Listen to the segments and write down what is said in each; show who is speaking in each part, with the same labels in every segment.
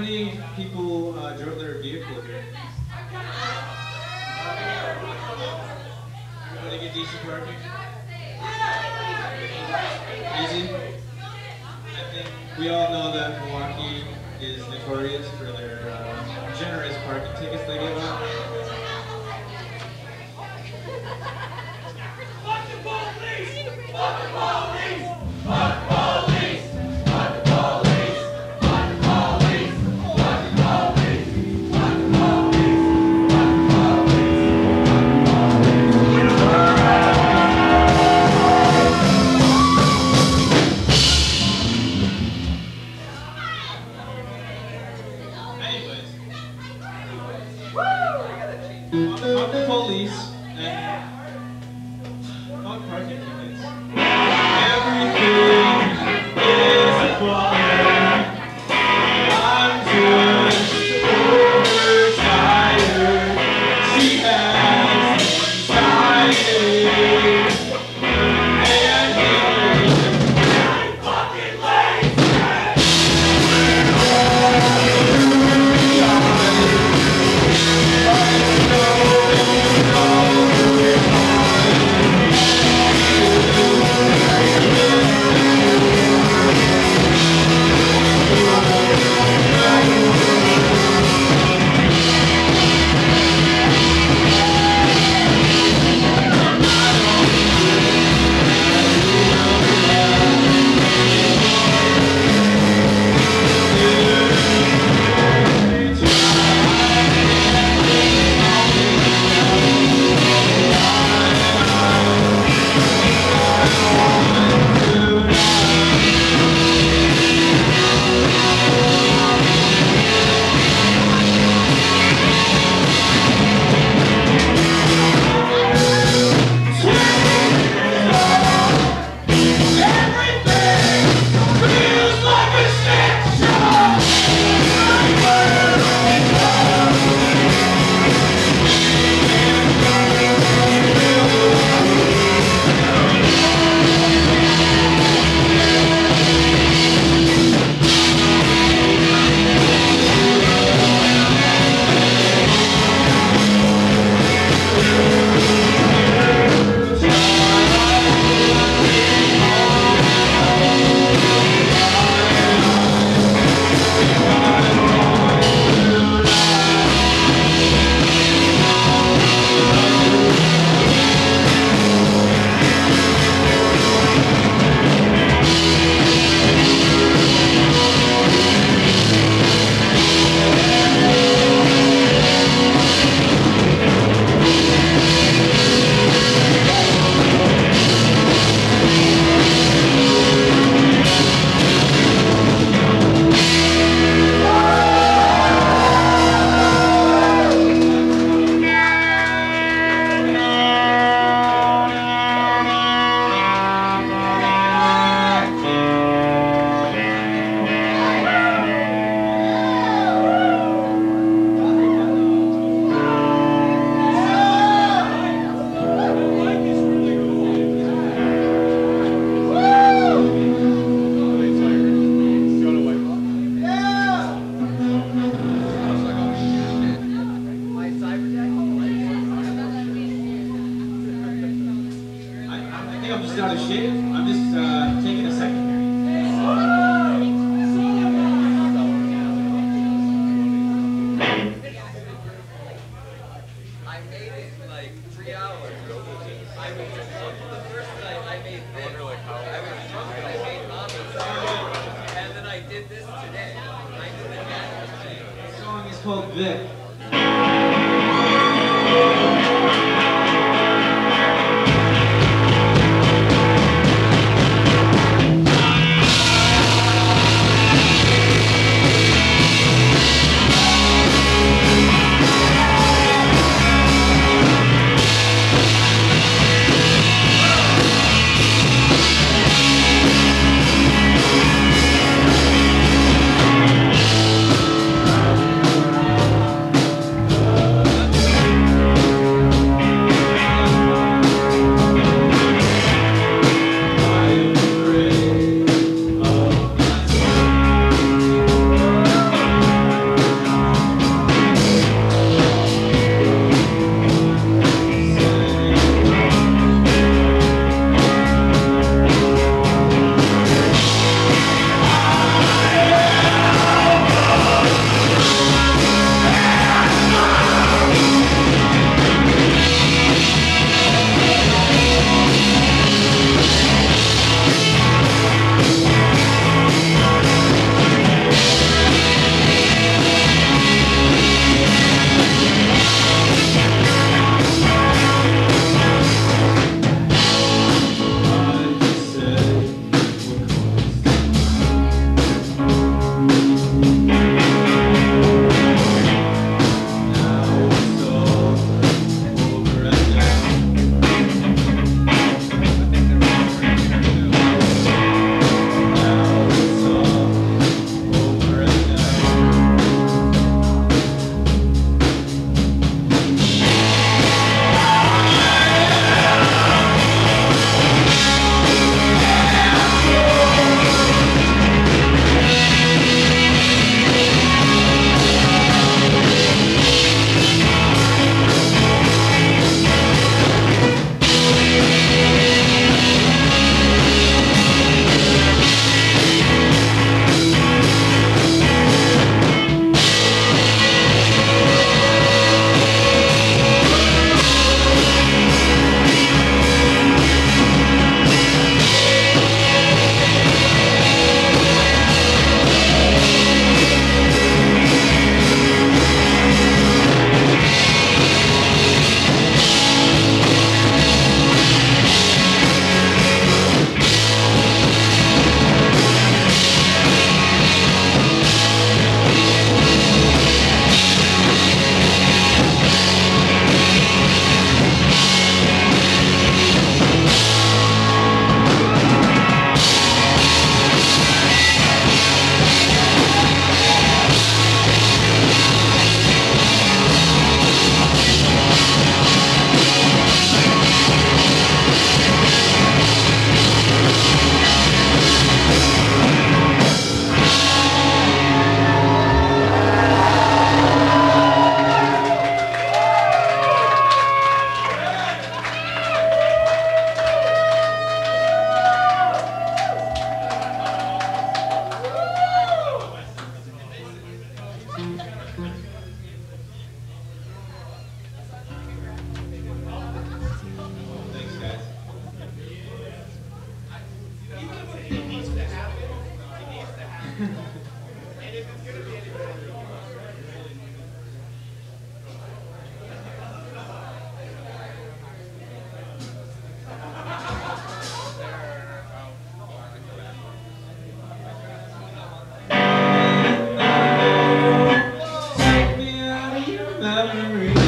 Speaker 1: many people uh, drove their vehicle here? Everybody get decent parking? Easy? I think we all know that Milwaukee is notorious for their uh, generous parking tickets they give out. Yeah. Memories.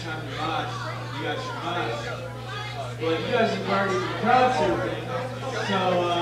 Speaker 1: to mosh. You guys should mosh. But you guys have already been crowd surfing. So, uh,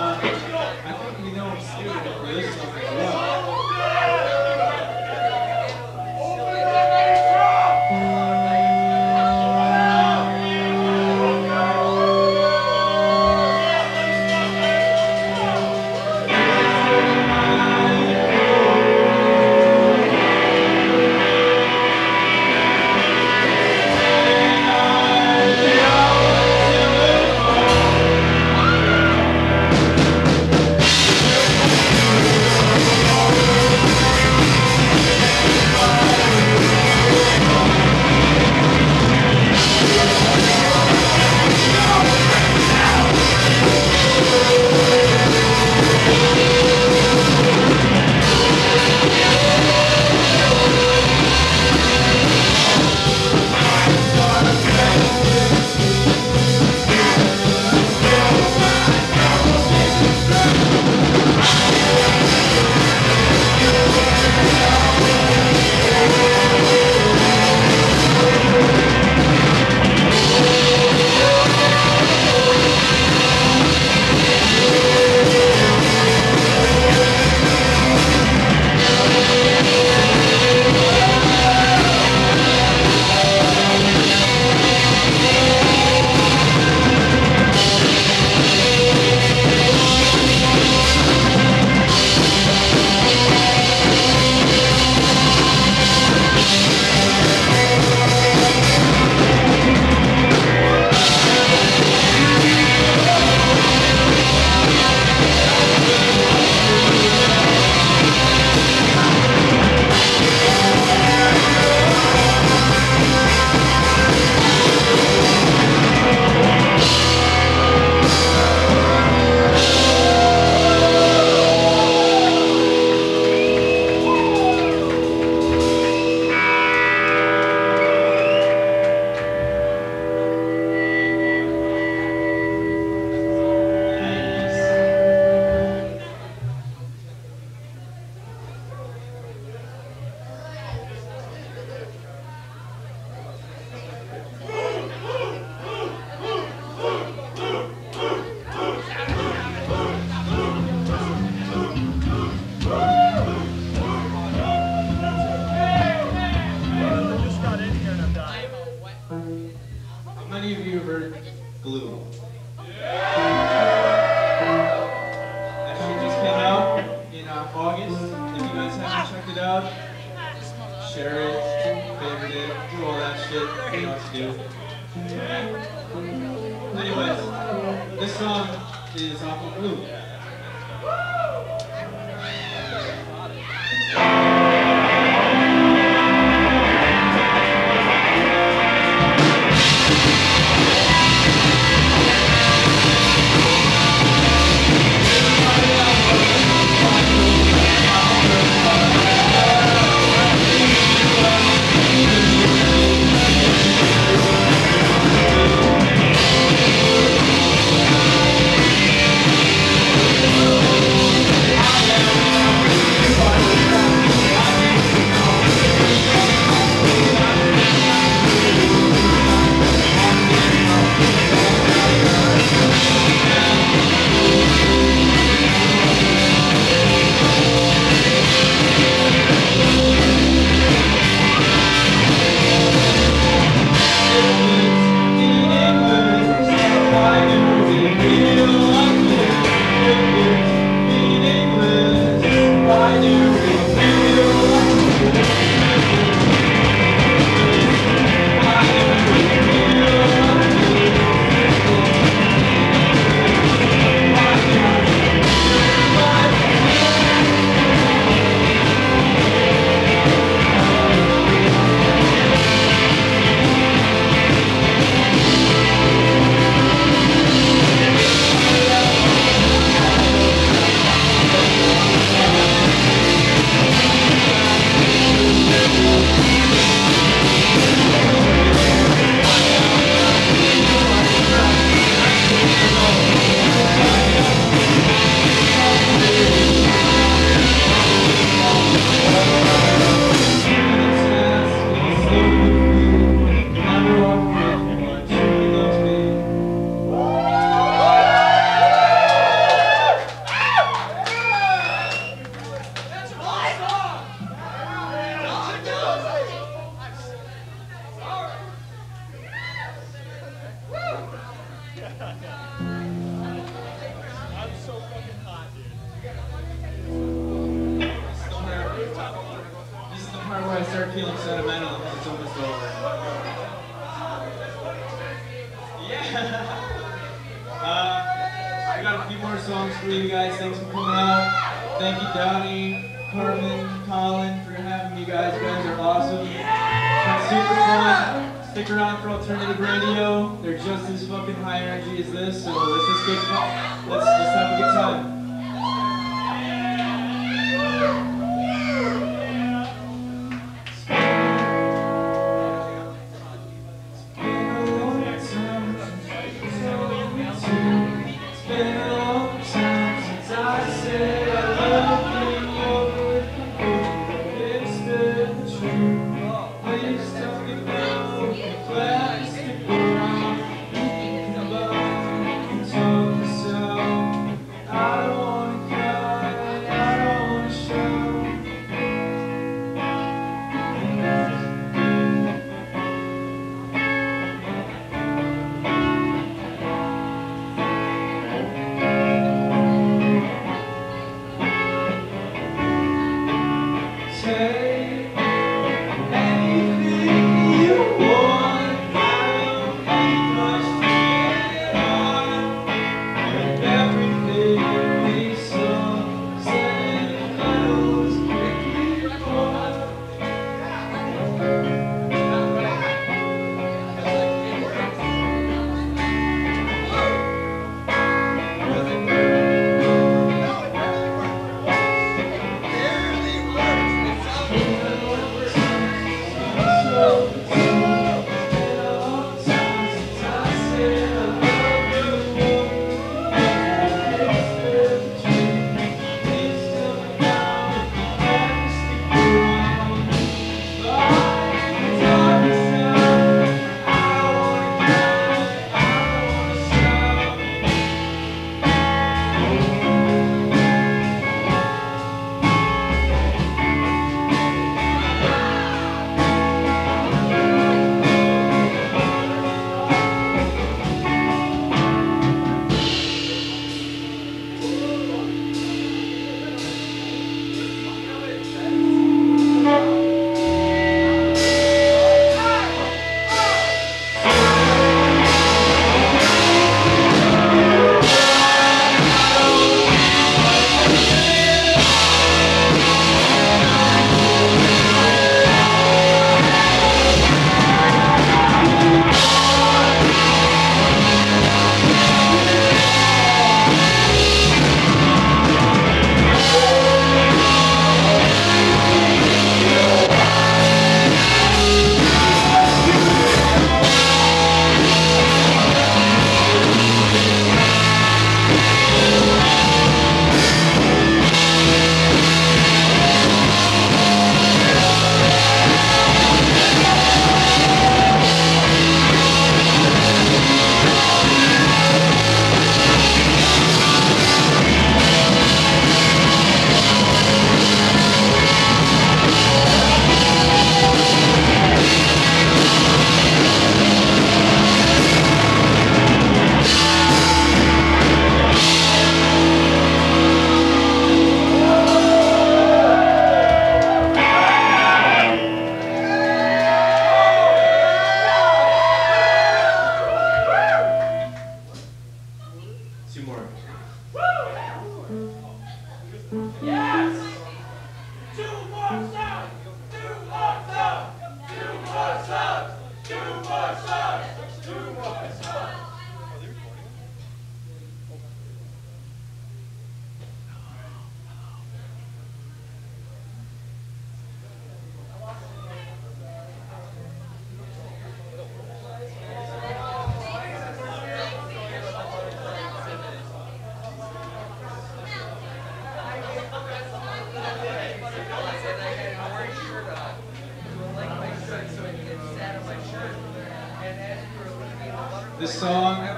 Speaker 1: This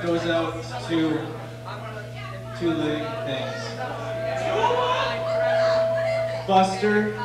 Speaker 1: goes out to two living things. Buster